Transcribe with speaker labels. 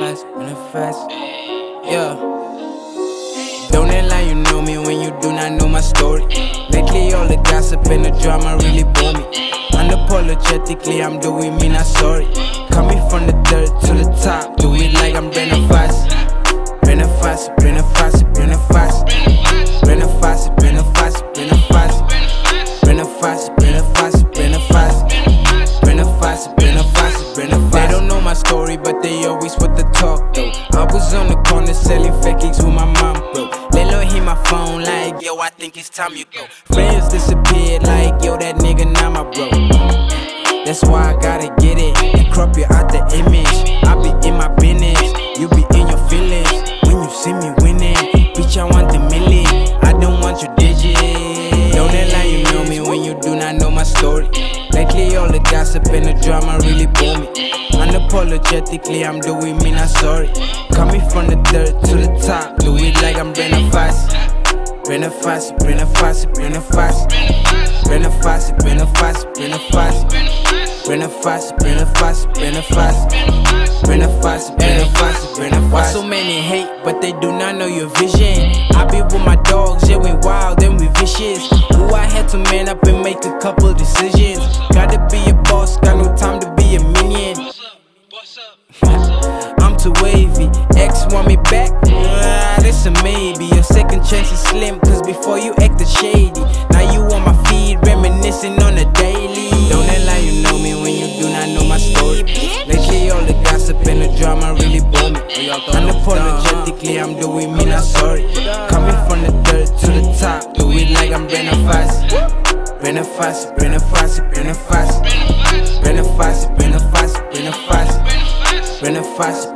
Speaker 1: Manifest. Yeah. Don't act like you know me when you do not know my story. Lately, all the gossip and the drama really bore me. Unapologetically, I'm doing me not sorry. Coming from the dirt to the top, though. I was on the corner selling fatcakes with my mom, bro. Lelo hit my phone like, yo, I think it's time you go. Friends disappeared like, yo, that nigga not my bro. That's why I gotta get it and crop you out the image. Gossip and the drama really bore me. Unapologetically, I'm doing me not sorry. Coming from the dirt to the top, do it like I'm Fassie. Brenda Fassie, Brenda Fassie, Brenda Fassie. Brenda Fassie, Brenda Fassie, Brenda Fassie. Why so many hate, but they do not know your vision? I be with my dogs, yeah, we wild, then we vicious. Who I had to man up and make a couple decisions. Wavy. X want me back? Ah, this a maybe. Your second chance is slim, cause before you acted shady. Now you on my feed, reminiscing on the daily. Don't act like you know me when you do not know my story. Lately, all the gossip and the drama really bore me. Unapologetically, I'm doing me not sorry. Coming from the dirt to the top, do it like I'm Brenda Fassie. Brenda Fassie, Brenda Fassie, Brenda Fassie. Brenda Fassie, Brenda Fassie, Brenda Fassie. Brenda Fassie,